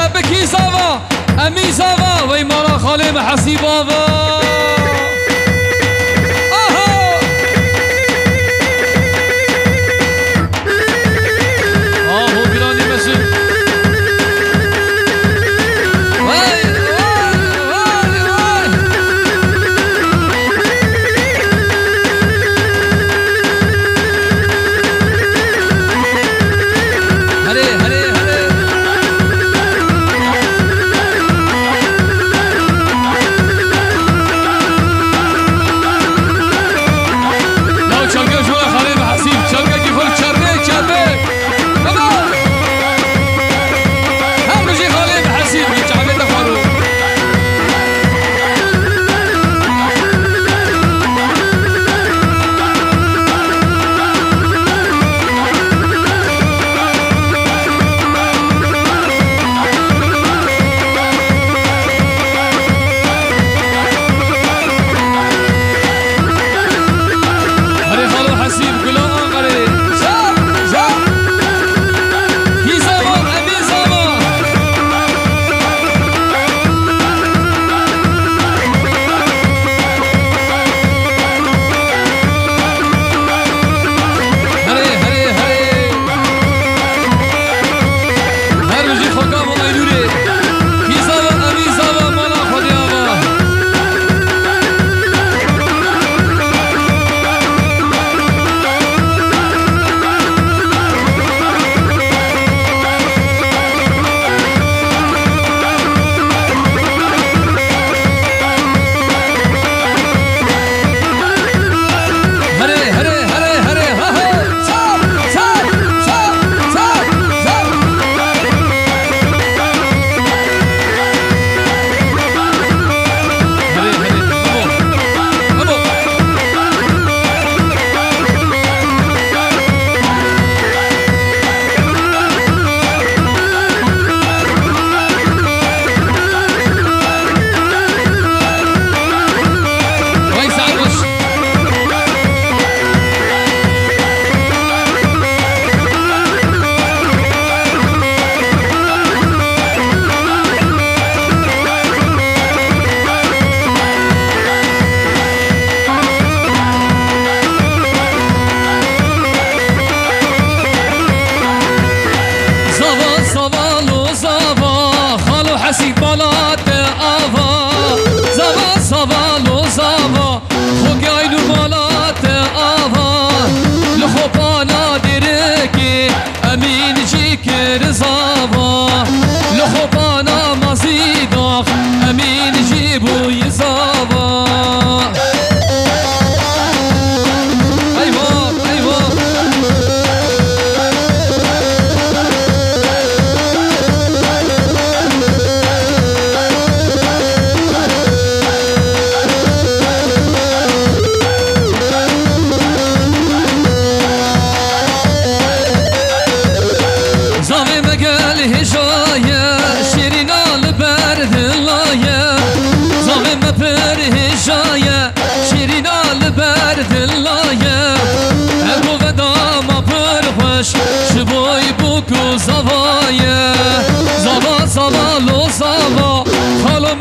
شبه شبه كي سافا أمي سافا وي مالا خالي محسيب آفا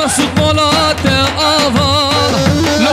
futbola te avan, le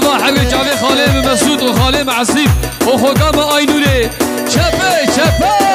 و همه جاوی خاله مسعود و خاله معصیب و خدا آینوره. چپه چپه.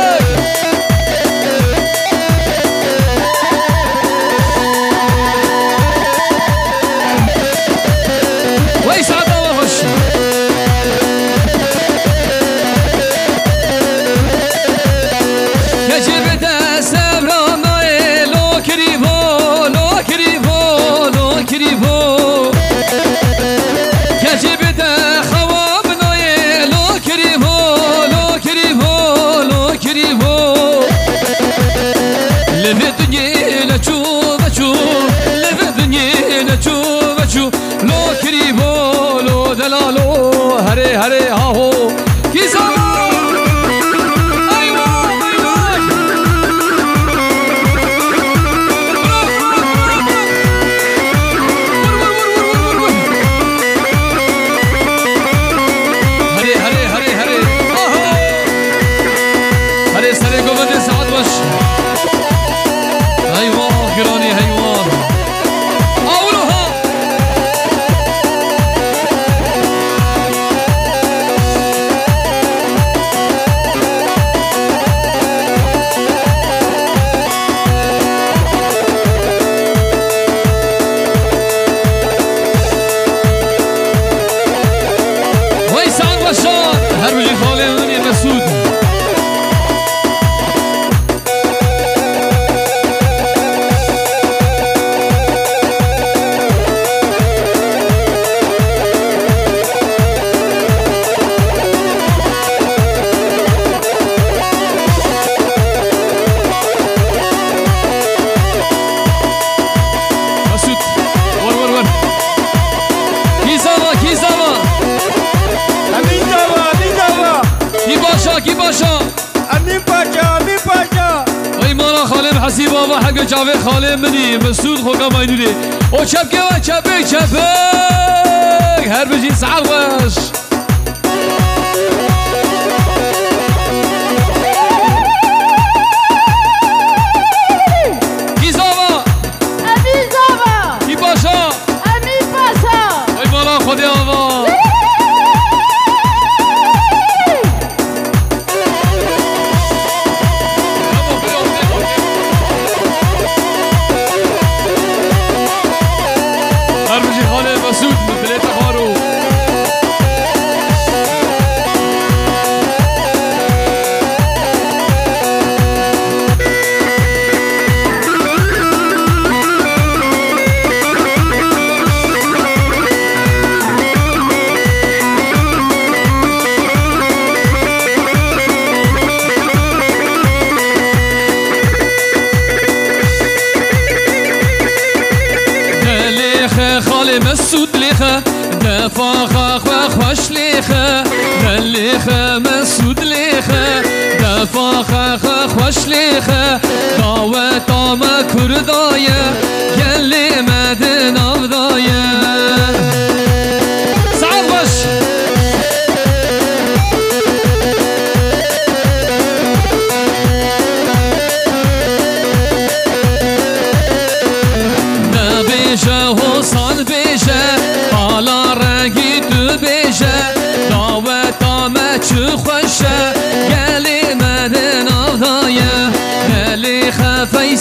بابا حق جاوی خاله منی مسعود خوگا ماینوری او چپکه و چپک چپک هر بجین سعر باش دفاخ خوش لخه دلخه مسود لخه دفاخ خوش لخه دعوت آم کردایه گلی